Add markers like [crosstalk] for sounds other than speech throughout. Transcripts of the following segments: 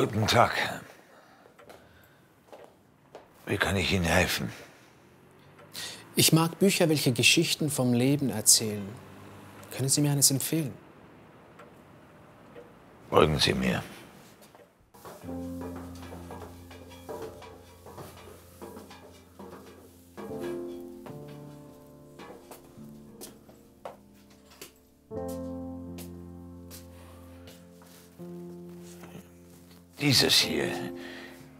Guten Tag. Wie kann ich Ihnen helfen? Ich mag Bücher, welche Geschichten vom Leben erzählen. Können Sie mir eines empfehlen? Folgen Sie mir. Dieses hier,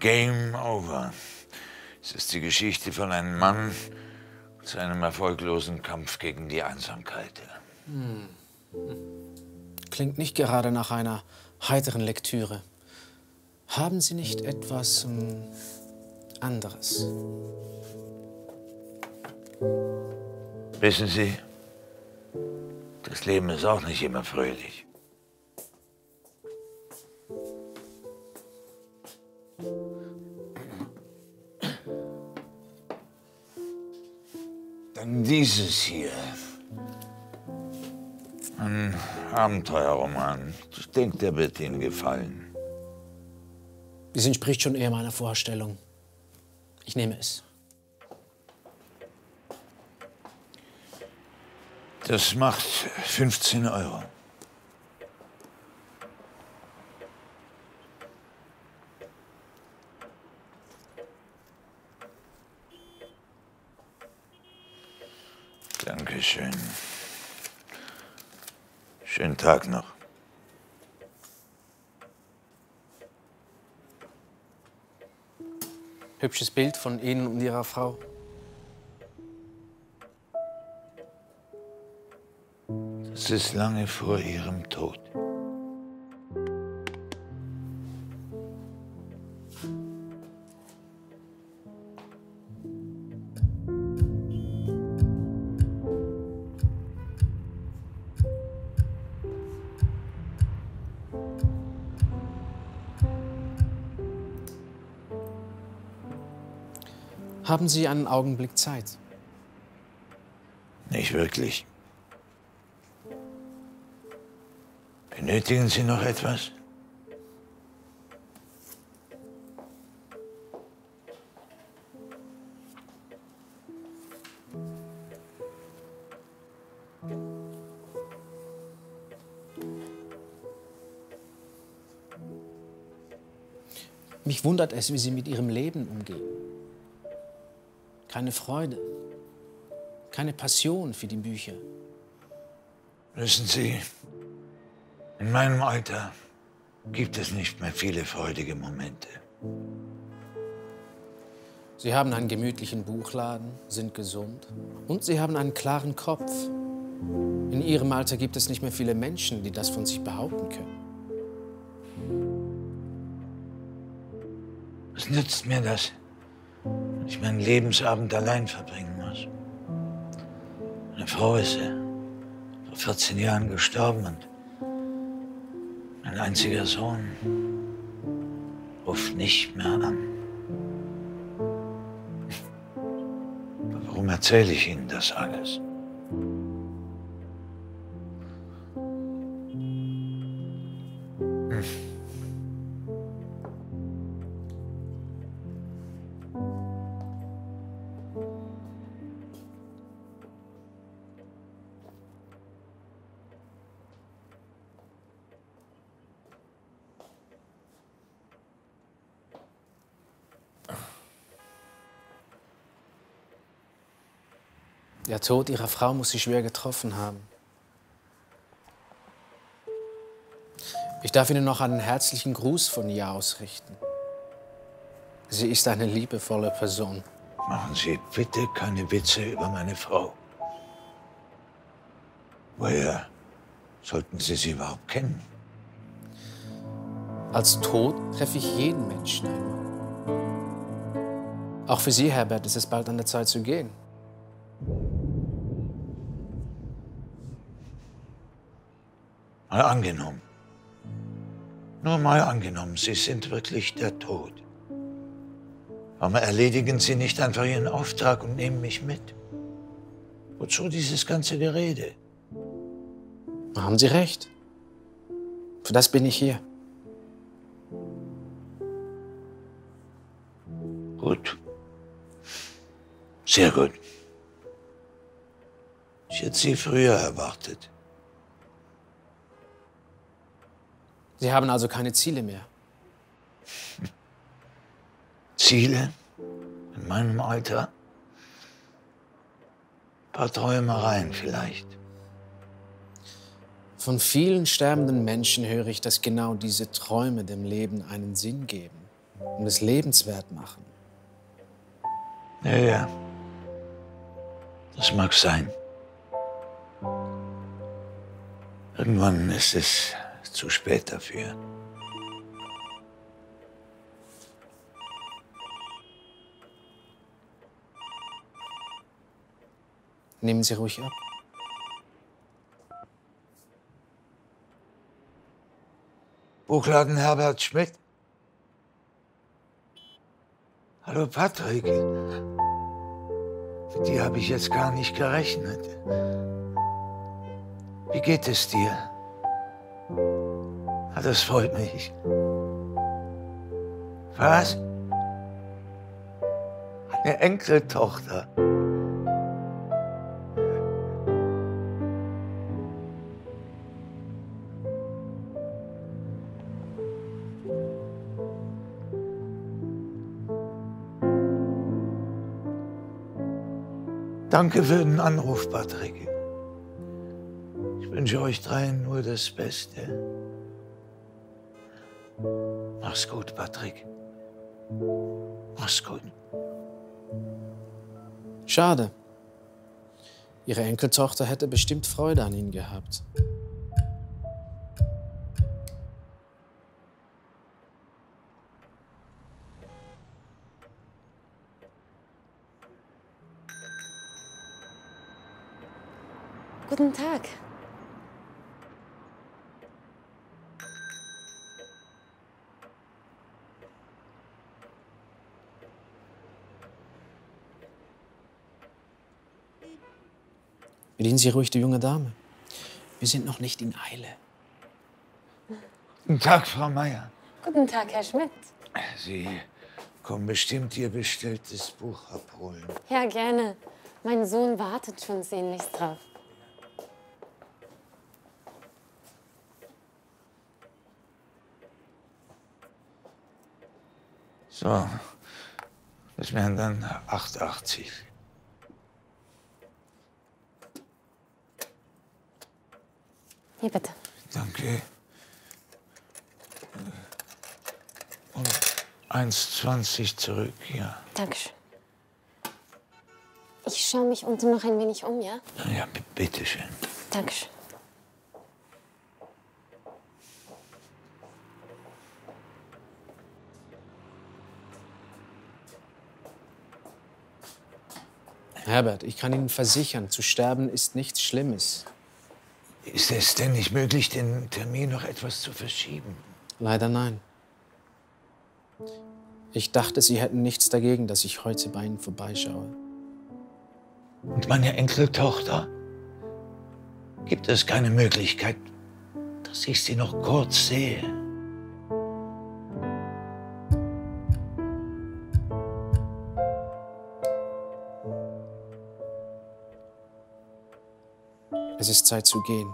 Game Over. Es ist die Geschichte von einem Mann zu einem erfolglosen Kampf gegen die Einsamkeit. Hm. Klingt nicht gerade nach einer heiteren Lektüre. Haben Sie nicht etwas hm, anderes? Wissen Sie, das Leben ist auch nicht immer fröhlich. Dieses hier. Ein Abenteuerroman. Ich denke, der wird Ihnen gefallen. Dies entspricht schon eher meiner Vorstellung. Ich nehme es. Das macht 15 Euro. Dankeschön. Schönen Tag noch. Hübsches Bild von Ihnen und Ihrer Frau. Das ist lange vor Ihrem Tod. Haben Sie einen Augenblick Zeit? Nicht wirklich. Benötigen Sie noch etwas? Mich wundert es, wie Sie mit Ihrem Leben umgehen. Keine Freude, keine Passion für die Bücher. Wissen Sie, in meinem Alter gibt es nicht mehr viele freudige Momente. Sie haben einen gemütlichen Buchladen, sind gesund und Sie haben einen klaren Kopf. In Ihrem Alter gibt es nicht mehr viele Menschen, die das von sich behaupten können. Was nützt mir das, wenn ich meinen Lebensabend allein verbringen muss? Meine Frau ist äh, vor 14 Jahren gestorben und mein einziger Sohn ruft nicht mehr an. [laughs] Warum erzähle ich Ihnen das alles? Der Tod Ihrer Frau muss Sie schwer getroffen haben. Ich darf Ihnen noch einen herzlichen Gruß von ihr ausrichten. Sie ist eine liebevolle Person. Machen Sie bitte keine Witze über meine Frau. Woher sollten Sie sie überhaupt kennen? Als Tod treffe ich jeden Menschen einmal. Auch für Sie, Herbert, ist es bald an der Zeit zu gehen. Mal angenommen. Nur mal angenommen, Sie sind wirklich der Tod. Warum erledigen Sie nicht einfach Ihren Auftrag und nehmen mich mit? Wozu dieses ganze Gerede? Haben Sie recht. Für das bin ich hier. Gut. Sehr gut. Ich hätte Sie früher erwartet. Sie haben also keine Ziele mehr. Ziele? In meinem Alter? Ein paar Träumereien vielleicht. Von vielen sterbenden Menschen höre ich, dass genau diese Träume dem Leben einen Sinn geben und es lebenswert machen. Ja, ja. Das mag sein. Irgendwann ist es zu spät dafür. Nehmen Sie ruhig ab. Buchladen Herbert Schmidt. Hallo Patrick. Mit dir habe ich jetzt gar nicht gerechnet. Wie geht es dir? Ah, das freut mich. Was? Eine Enkeltochter. Danke für den Anruf, Patrick. Ich wünsche euch dreien nur das Beste. Mach's gut, Patrick. Mach's gut. Schade. Ihre Enkeltochter hätte bestimmt Freude an Ihnen gehabt. Guten Tag. Bedienen Sie ruhig die junge Dame. Wir sind noch nicht in Eile. Guten Tag, Frau Meier. Guten Tag, Herr Schmidt. Sie kommen bestimmt Ihr bestelltes Buch abholen. Ja, gerne. Mein Sohn wartet schon sehnlichst drauf. So, das wären dann 8,80. Hier bitte. Danke. Und 1,20 zurück, ja. Dankeschön. Ich schaue mich unten noch ein wenig um, ja? Ja, b- bitteschön. Dankeschön. Herbert, ich kann Ihnen versichern, zu sterben ist nichts Schlimmes. Ist es denn nicht möglich, den Termin noch etwas zu verschieben? Leider nein. Ich dachte, Sie hätten nichts dagegen, dass ich heute bei Ihnen vorbeischaue. Und meine Enkeltochter? Gibt es keine Möglichkeit, dass ich sie noch kurz sehe? Es ist Zeit zu gehen.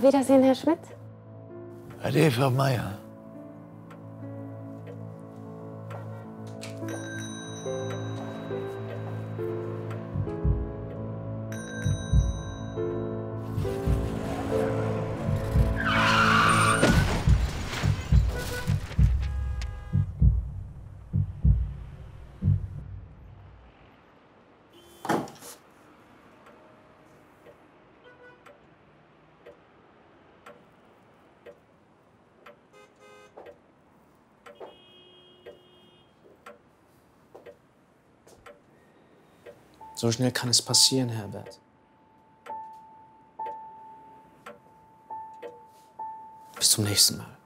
Auf Wiedersehen, Herr Schmidt. Ade, Frau Meier. So schnell kann es passieren, Herbert. Bis zum nächsten Mal.